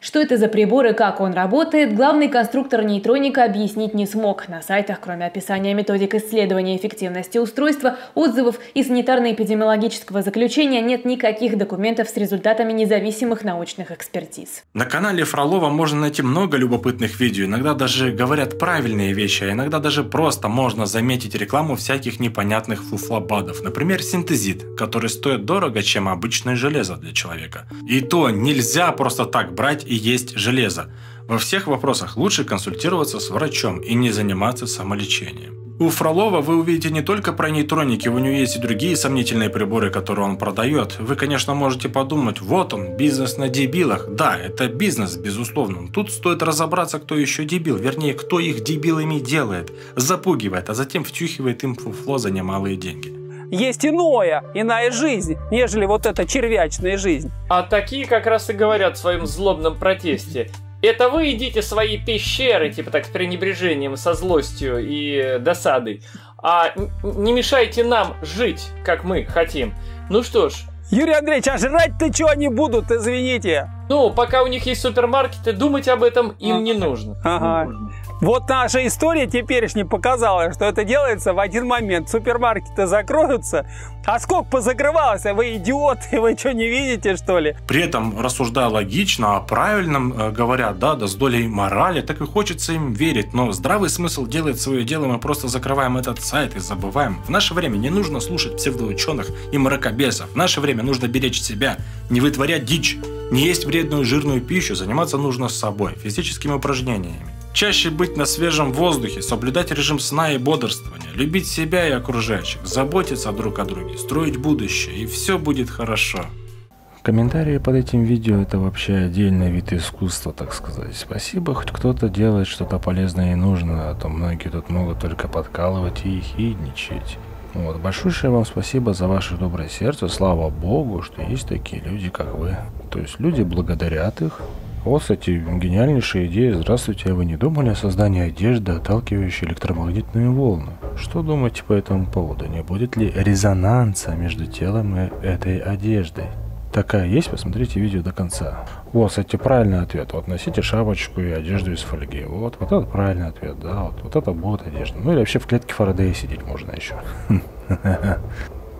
Что это за прибор и как он работает, главный конструктор нейтроника объяснить не смог. На сайтах, кроме описания методик исследования эффективности устройства, отзывов и санитарно-эпидемиологического заключения нет никаких документов с результатами независимых научных экспертиз.
На канале Фролова можно найти много любопытных видео. Иногда даже говорят правильные вещи, а иногда даже просто можно заметить рекламу всяких непонятных фуфлобадов. Например, синтезит, который стоит дорого, чем обычное железо для человека. И то нельзя просто так брать и есть железо. Во всех вопросах лучше консультироваться с врачом и не заниматься самолечением. У Фролова вы увидите не только про нейтроники, у него есть и другие сомнительные приборы, которые он продает. Вы, конечно, можете подумать, вот он, бизнес на дебилах. Да, это бизнес, безусловно. Тут стоит разобраться, кто еще дебил, вернее, кто их дебилами делает, запугивает, а затем втюхивает им фуфло за немалые деньги
есть иное, иная жизнь, нежели вот эта червячная жизнь.
А такие как раз и говорят в своем злобном протесте. Это вы идите свои пещеры, типа так, с пренебрежением, со злостью и досадой. А не мешайте нам жить, как мы хотим. Ну что ж,
Юрий Андреевич, а жрать-то что они будут, извините?
Ну, пока у них есть супермаркеты, думать об этом им не нужно.
Ага. Вот наша история теперешняя показала, что это делается в один момент. Супермаркеты закроются, а сколько позакрывалось? А вы идиоты, вы что, не видите, что ли?
При этом, рассуждая логично, о правильном э, говорят, да, да с долей морали, так и хочется им верить. Но здравый смысл делает свое дело, мы просто закрываем этот сайт и забываем. В наше время не нужно слушать псевдоученых и мракобесов. В наше время нужно беречь себя, не вытворять дичь, не есть вредную жирную пищу, заниматься нужно с собой, физическими упражнениями. Чаще быть на свежем воздухе, соблюдать режим сна и бодрствования, любить себя и окружающих, заботиться друг о друге, строить будущее, и все будет хорошо.
Комментарии под этим видео это вообще отдельный вид искусства, так сказать. Спасибо, хоть кто-то делает что-то полезное и нужное, а то многие тут могут только подкалывать и хидничать.
Вот, большое вам спасибо за ваше доброе сердце. Слава Богу, что есть такие люди, как вы. То есть люди благодарят их. Вот, кстати, гениальнейшая идея. Здравствуйте, а вы не думали о создании одежды, отталкивающей электромагнитные волны? Что думаете по этому поводу? Не будет ли резонанса между телом и этой одеждой? Такая есть, посмотрите видео до конца. Вот, кстати, правильный ответ. Вот носите шапочку и одежду из фольги. Вот, вот это правильный ответ, да. Вот, вот это будет одежда. Ну или вообще в клетке Фарадея сидеть можно еще.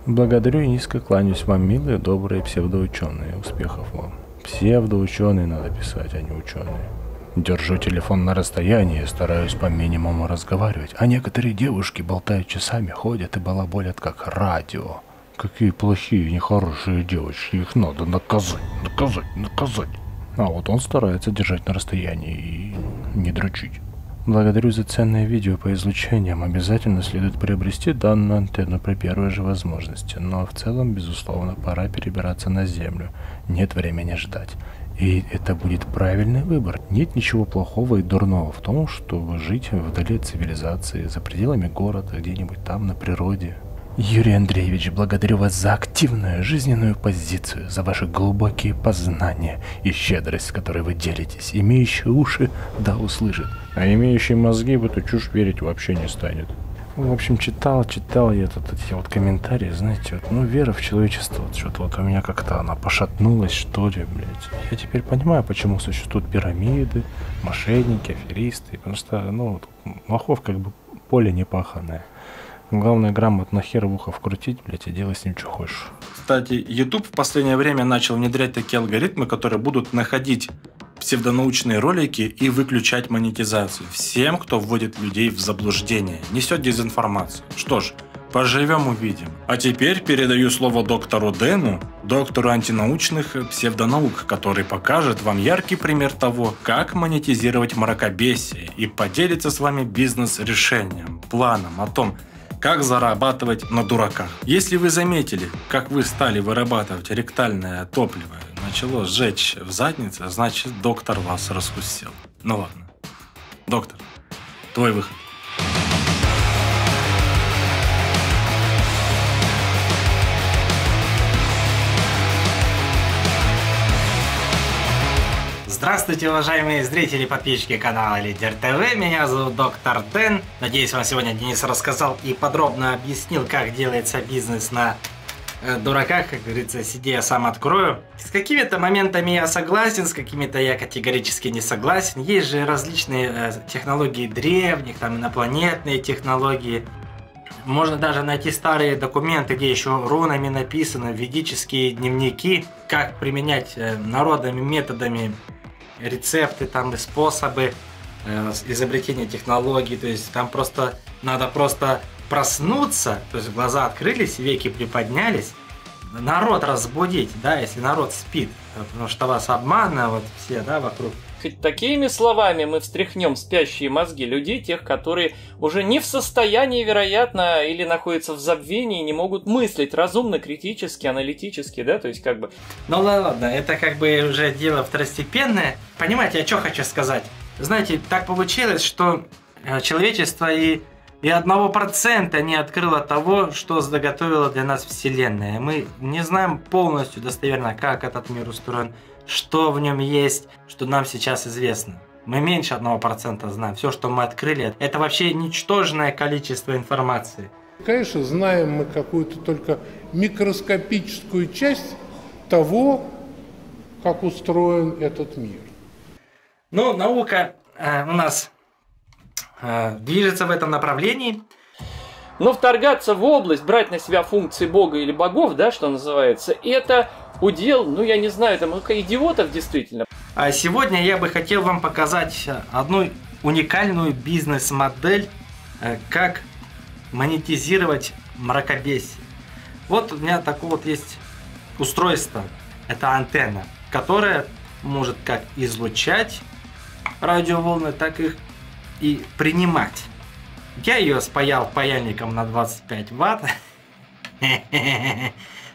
Благодарю и низко кланяюсь вам, милые, добрые псевдоученые. Успехов вам. Псевдоученые надо писать, а не ученые. Держу телефон на расстоянии, стараюсь по минимуму разговаривать, а некоторые девушки болтают часами, ходят и балаболят как радио. Какие плохие, нехорошие девочки, их надо наказать, наказать, наказать. А вот он старается держать на расстоянии и не дрочить. Благодарю за ценное видео по излучениям. Обязательно следует приобрести данную антенну при первой же возможности. Но в целом, безусловно, пора перебираться на Землю. Нет времени ждать. И это будет правильный выбор. Нет ничего плохого и дурного в том, чтобы жить вдали от цивилизации, за пределами города, где-нибудь там на природе, Юрий Андреевич, благодарю вас за активную жизненную позицию, за ваши глубокие познания и щедрость, с которой вы делитесь. Имеющие уши, да, услышит. А имеющие мозги в эту чушь верить вообще не станет. В общем, читал, читал я тут эти вот комментарии, знаете, вот, ну, вера в человечество, вот что-то вот у меня как-то она пошатнулась, что ли, блядь. Я теперь понимаю, почему существуют пирамиды, мошенники, аферисты, потому что, ну, махов как бы поле непаханное. Главное грамотно хер ухо вкрутить, блядь, и делай с ним что хочешь.
Кстати, YouTube в последнее время начал внедрять такие алгоритмы, которые будут находить псевдонаучные ролики и выключать монетизацию. Всем, кто вводит людей в заблуждение, несет дезинформацию. Что ж, поживем увидим. А теперь передаю слово доктору Дэну, доктору антинаучных псевдонаук, который покажет вам яркий пример того, как монетизировать мракобесие и поделится с вами бизнес-решением, планом о том, как зарабатывать на дураках. Если вы заметили, как вы стали вырабатывать ректальное топливо, начало сжечь в заднице, значит доктор вас раскусил. Ну ладно. Доктор, твой выход.
Здравствуйте, уважаемые зрители и подписчики канала Лидер ТВ. Меня зовут доктор Дэн. Надеюсь, вам сегодня Денис рассказал и подробно объяснил, как делается бизнес на э, дураках, как говорится, сиди, я сам открою. С какими-то моментами я согласен, с какими-то я категорически не согласен. Есть же различные э, технологии древних, там инопланетные технологии. Можно даже найти старые документы, где еще рунами написано, ведические дневники, как применять э, народными методами рецепты там и способы э, изобретения технологий. То есть там просто надо просто проснуться, то есть глаза открылись, веки приподнялись, народ разбудить, да, если народ спит, потому что вас обманывают все, да, вокруг.
Хоть такими словами мы встряхнем спящие мозги людей, тех, которые уже не в состоянии, вероятно, или находятся в забвении, не могут мыслить разумно, критически, аналитически, да, то есть как бы...
Ну ладно, это как бы уже дело второстепенное. Понимаете, я что хочу сказать? Знаете, так получилось, что э, человечество и и одного процента не открыло того, что заготовила для нас Вселенная. Мы не знаем полностью достоверно, как этот мир устроен, что в нем есть, что нам сейчас известно. Мы меньше одного процента знаем. Все, что мы открыли, это вообще ничтожное количество информации.
Конечно, знаем мы какую-то только микроскопическую часть того, как устроен этот мир.
Ну, наука э, у нас э, движется в этом направлении.
Но вторгаться в область, брать на себя функции Бога или богов, да, что называется, это удел, ну я не знаю, это много идиотов действительно.
А сегодня я бы хотел вам показать одну уникальную бизнес-модель, э, как монетизировать мракобесие. Вот у меня такое вот есть устройство, это антенна, которая может как излучать радиоволны, так их и принимать. Я ее спаял паяльником на 25 ватт.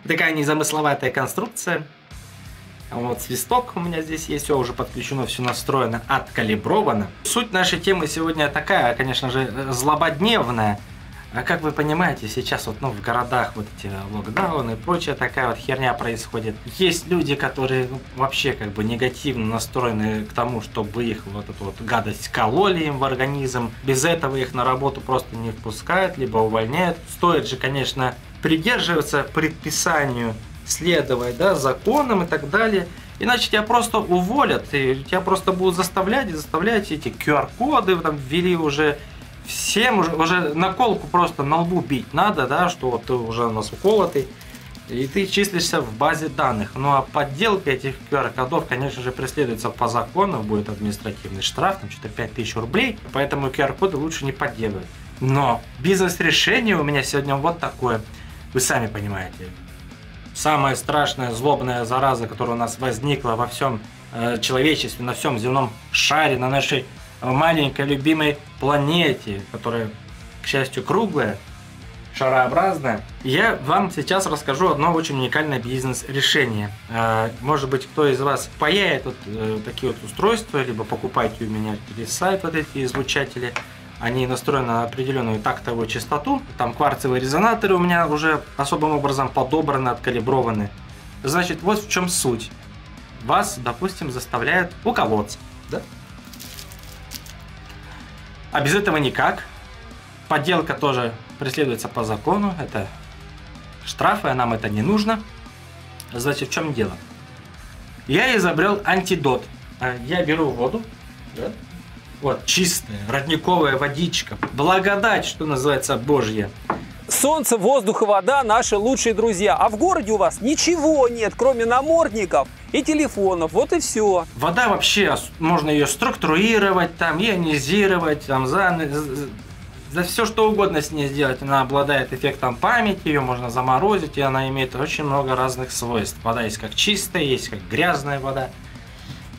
Такая незамысловатая конструкция. Вот свисток у меня здесь есть, все уже подключено, все настроено, откалибровано. Суть нашей темы сегодня такая, конечно же, злободневная.
А как вы понимаете, сейчас вот ну, в городах вот эти локдауны и прочая такая вот херня происходит. Есть люди, которые ну, вообще как бы негативно настроены к тому, чтобы их вот эту вот гадость кололи им в организм. Без этого их на работу просто не впускают, либо увольняют. Стоит же, конечно, придерживаться предписанию, следовать да, законам и так далее. Иначе тебя просто уволят, и тебя просто будут заставлять, заставлять эти QR-коды там ввели уже всем уже, уже наколку просто на лбу бить надо, да, что вот ты уже у нас уколотый, и ты числишься в базе данных. Ну а подделка этих QR-кодов, конечно же, преследуется по закону, будет административный штраф, там что-то 5000 рублей, поэтому QR-коды лучше не подделывать. Но бизнес-решение у меня сегодня вот такое. Вы сами понимаете, самая страшная злобная зараза, которая у нас возникла во всем э, человечестве, на всем земном шаре, на нашей маленькой любимой планете, которая, к счастью, круглая, шарообразная, я вам сейчас расскажу одно очень уникальное бизнес-решение. Э, может быть, кто из вас паяет вот э, такие вот устройства, либо покупайте у меня через сайт вот эти излучатели. Они настроены на определенную тактовую частоту. Там кварцевые резонаторы у меня уже особым образом подобраны, откалиброваны. Значит, вот в чем суть. Вас, допустим, заставляют уколоться. Да? А без этого никак. Подделка тоже преследуется по закону. Это штрафы, а нам это не нужно. Значит, в чем дело? Я изобрел антидот. А я беру воду, да? Вот, чистая, родниковая водичка. Благодать, что называется, Божья.
Солнце, воздух и вода – наши лучшие друзья. А в городе у вас ничего нет, кроме намордников и телефонов. Вот и все.
Вода вообще, можно ее структурировать, там, ионизировать, там, за, за все что угодно с ней сделать. Она обладает эффектом памяти, ее можно заморозить, и она имеет очень много разных свойств. Вода есть как чистая, есть как грязная вода.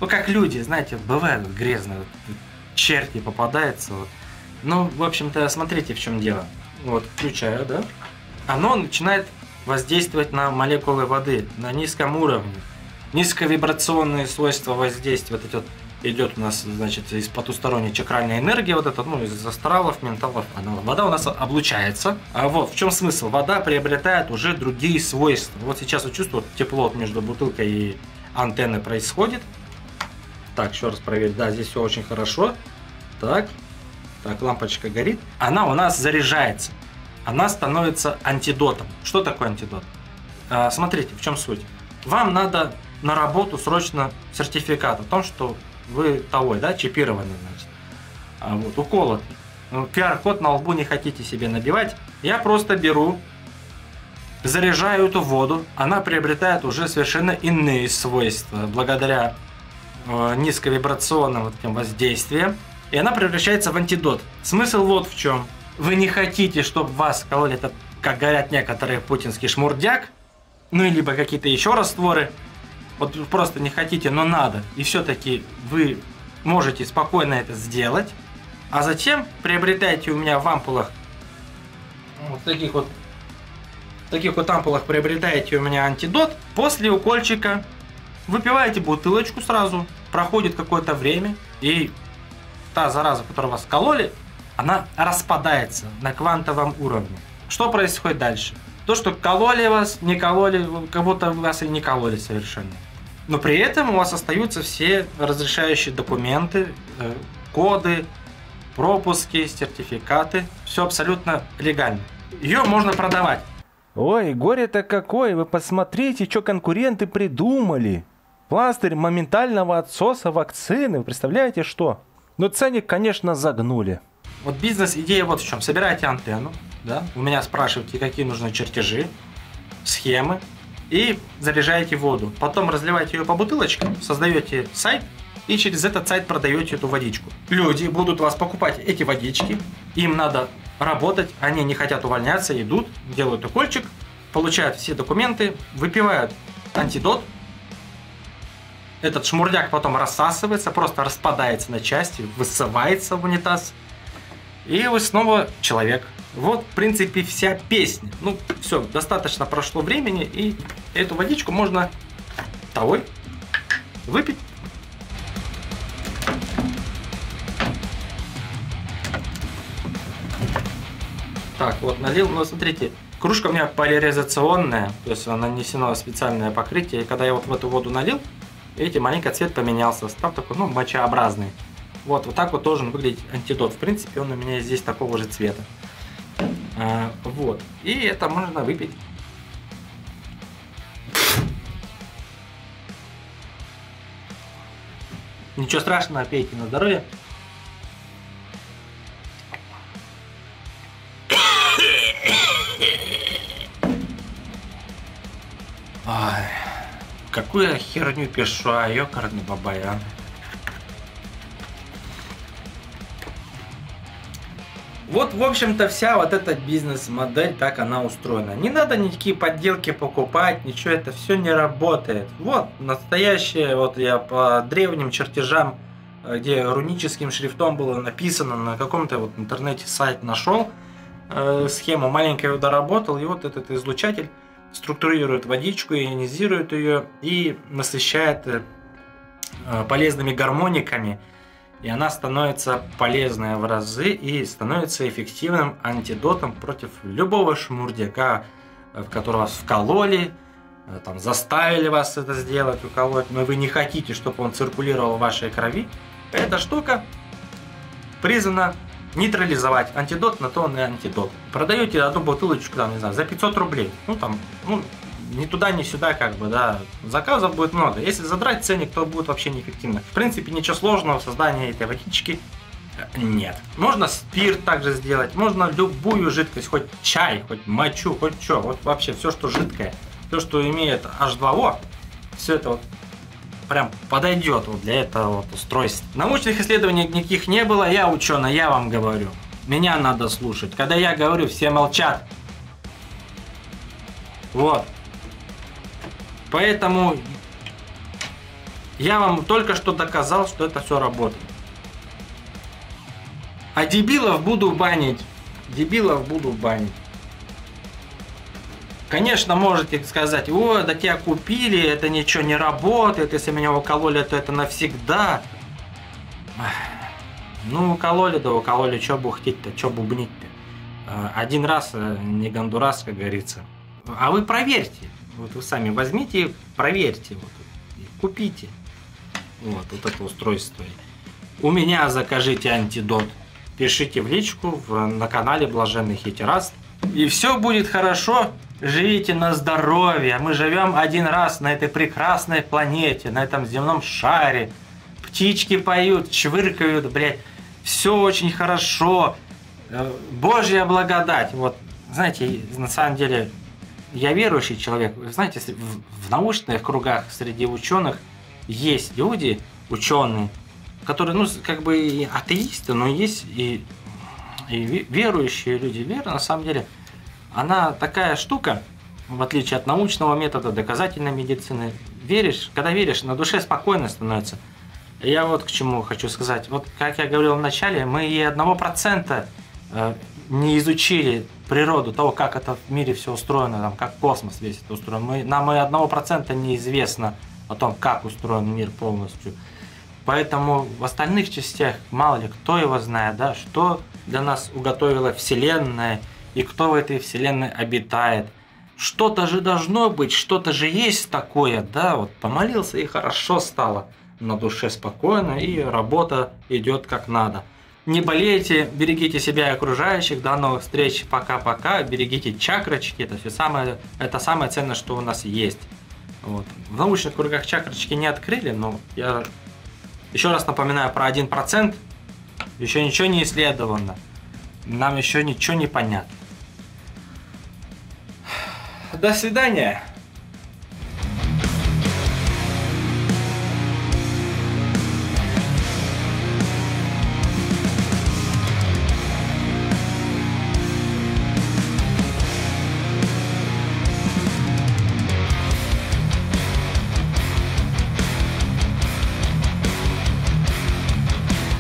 Ну, как люди, знаете, бывают грязные, черти попадаются. Вот. Ну, в общем-то, смотрите, в чем дело. Вот, включаю, да? Оно начинает воздействовать на молекулы воды на низком уровне. Низковибрационные свойства воздействия, вот эти вот идет у нас, значит, из потусторонней чакральной энергии, вот это, ну, из астралов, менталов, она, вода у нас облучается. А вот в чем смысл? Вода приобретает уже другие свойства. Вот сейчас вот чувствую, тепло вот между бутылкой и антенной происходит. Так, еще раз проверить. Да, здесь все очень хорошо. Так, так, лампочка горит. Она у нас заряжается. Она становится антидотом. Что такое антидот? А, смотрите, в чем суть. Вам надо на работу срочно сертификат о том, что вы того, да, чипированы, значит. А вот, уколотый. Ну, QR-код на лбу не хотите себе набивать. Я просто беру, заряжаю эту воду. Она приобретает уже совершенно иные свойства благодаря э, этим воздействиям и она превращается в антидот. Смысл вот в чем. Вы не хотите, чтобы вас кололи это, как говорят некоторые, путинский шмурдяк, ну и либо какие-то еще растворы. Вот просто не хотите, но надо. И все-таки вы можете спокойно это сделать. А затем приобретайте у меня в ампулах вот таких вот таких вот ампулах приобретаете у меня антидот. После укольчика выпиваете бутылочку сразу, проходит какое-то время, и та зараза, которую вас кололи, она распадается на квантовом уровне. Что происходит дальше? То, что кололи вас, не кололи, как будто вас и не кололи совершенно. Но при этом у вас остаются все разрешающие документы, э, коды, пропуски, сертификаты. Все абсолютно легально. Ее можно продавать.
Ой, горе-то какое, вы посмотрите, что конкуренты придумали. Пластырь моментального отсоса вакцины, вы представляете что? Но ценник, конечно, загнули.
Вот бизнес-идея вот в чем. Собираете антенну, да, у меня спрашиваете, какие нужны чертежи, схемы, и заряжаете воду. Потом разливаете ее по бутылочкам, создаете сайт, и через этот сайт продаете эту водичку. Люди будут вас покупать эти водички, им надо работать, они не хотят увольняться, идут, делают укольчик, получают все документы, выпивают антидот, этот шмурдяк потом рассасывается, просто распадается на части, высывается в унитаз. И вы снова человек. Вот, в принципе, вся песня. Ну, все, достаточно прошло времени, и эту водичку можно того выпить. Так. Вот налил, ну смотрите, кружка у меня поляризационная, то есть она нанесена специальное покрытие. И когда я вот в эту воду налил, видите, маленько цвет поменялся, стал такой, ну, мочеобразный. Вот, вот так вот должен выглядеть антидот. В принципе, он у меня здесь такого же цвета. А, вот. И это можно выпить. Ничего страшного, пейте на здоровье. Какую я херню пишу, а ёкарный бабая. Вот, в общем-то, вся вот эта бизнес-модель, так она устроена. Не надо никакие подделки покупать, ничего, это все не работает. Вот, настоящее, вот я по древним чертежам, э, где руническим шрифтом было написано, на каком-то вот интернете сайт нашел, э, схему маленькую доработал, и вот этот излучатель структурирует водичку, ионизирует ее и насыщает э, полезными гармониками, и она становится полезная в разы и становится эффективным антидотом против любого шмурдяка, в которого вас вкололи, э, там, заставили вас это сделать, уколоть, но вы не хотите, чтобы он циркулировал в вашей крови. Эта штука призвана нейтрализовать антидот на то и антидот. Продаете одну бутылочку, там, не знаю, за 500 рублей. Ну, там, ну, ни туда, ни сюда, как бы, да. Заказов будет много. Если задрать ценник, то будет вообще неэффективно. В принципе, ничего сложного в создании этой водички э, нет. Можно спирт также сделать, можно любую жидкость, хоть чай, хоть мочу, хоть что. Вот вообще все, что жидкое, все, что имеет H2O, все это вот прям подойдет вот для этого вот устройства. Научных исследований никаких не было, я ученый, я вам говорю. Меня надо слушать. Когда я говорю, все молчат. Вот. Поэтому я вам только что доказал, что это все работает. А дебилов буду банить. Дебилов буду банить. Конечно, можете сказать, о, да тебя купили, это ничего не работает, если меня укололи, то это навсегда. Ну, укололи, да укололи, что бухтить-то, что бубнить-то. А, один раз, э, не гондурас, как говорится. А вы проверьте. Вот вы сами возьмите, проверьте, вот, купите вот, вот это устройство. У меня закажите антидот. Пишите в личку в, на канале Блаженный Хитераст. И все будет хорошо. Живите на здоровье. Мы живем один раз на этой прекрасной планете, на этом земном шаре. Птички поют, чвыркают, блядь. Все очень хорошо. Э, Божья благодать. Вот, знаете, на самом деле, я верующий человек. Знаете, в научных кругах среди ученых есть люди, ученые, которые, ну, как бы и атеисты, но есть и, и верующие люди. Вера, на самом деле, она такая штука, в отличие от научного метода, доказательной медицины. Веришь, когда веришь, на душе спокойно становится. Я вот к чему хочу сказать. Вот, как я говорил в начале, мы и одного процента э, не изучили природу того, как это в мире все устроено, там, как космос весь это устроен. Мы, нам и одного процента неизвестно о том, как устроен мир полностью. Поэтому в остальных частях, мало ли, кто его знает, да, что для нас уготовила Вселенная и кто в этой Вселенной обитает. Что-то же должно быть, что-то же есть такое, да, вот помолился и хорошо стало, на душе спокойно и работа идет как надо. Не болейте, берегите себя и окружающих. До новых встреч. Пока-пока. Берегите чакрочки. Это все самое, это самое ценное, что у нас есть. Вот. В научных кругах чакрочки не открыли, но я еще раз напоминаю про 1%. Еще ничего не исследовано. Нам еще ничего не понятно. До свидания.